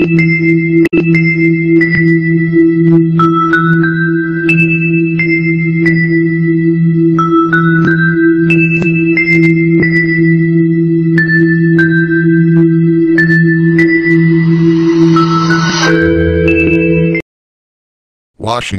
Washing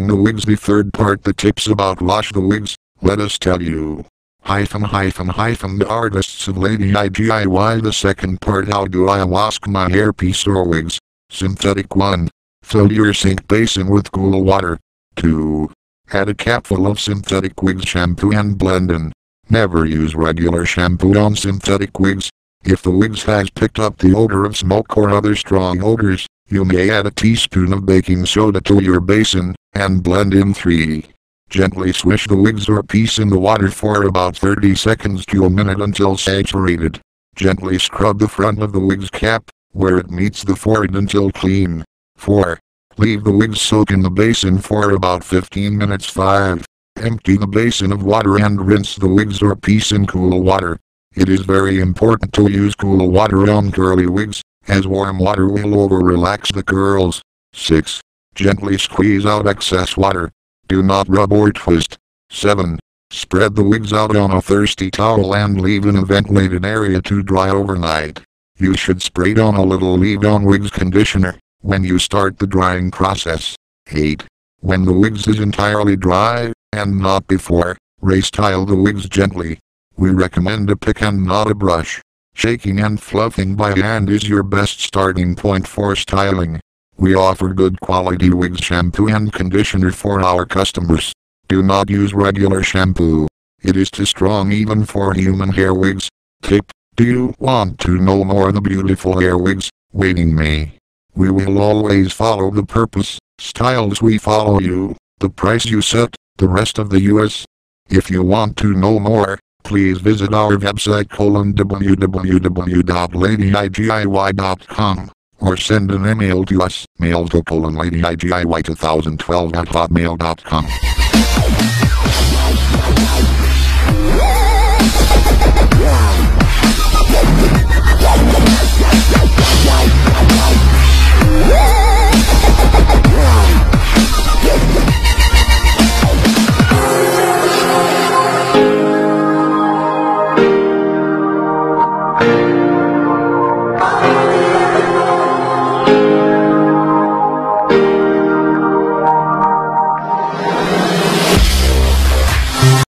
the wigs the third part the tips about wash the wigs, let us tell you. Hyphen hyphen hyphen the artists of Ladyidiy the second part how do I wash my hairpiece or wigs. Synthetic 1. Fill your sink basin with cool water. 2. Add a capful of synthetic wigs shampoo and blend in. Never use regular shampoo on synthetic wigs. If the wigs has picked up the odor of smoke or other strong odors, you may add a teaspoon of baking soda to your basin, and blend in 3. Gently swish the wigs or piece in the water for about 30 seconds to a minute until saturated. Gently scrub the front of the wig's cap, where it meets the forehead until clean. 4. Leave the wigs soak in the basin for about 15 minutes 5. Empty the basin of water and rinse the wigs or piece in cool water. It is very important to use cool water on curly wigs, as warm water will over-relax the curls. 6. Gently squeeze out excess water. Do not rub or twist. 7. Spread the wigs out on a thirsty towel and leave in a ventilated area to dry overnight. You should spray on a little leave-on wigs conditioner when you start the drying process. 8. When the wigs is entirely dry, and not before, restyle the wigs gently. We recommend a pick and not a brush. Shaking and fluffing by hand is your best starting point for styling. We offer good quality wigs shampoo and conditioner for our customers. Do not use regular shampoo. It is too strong even for human hair wigs. Tip, do you want to know more the beautiful hair wigs, waiting me? We will always follow the purpose, styles we follow you, the price you set, the rest of the US. If you want to know more, please visit our website colon www.ladyidiy.com or send an email to us mail to colon ladyidiy2012 at hotmail.com.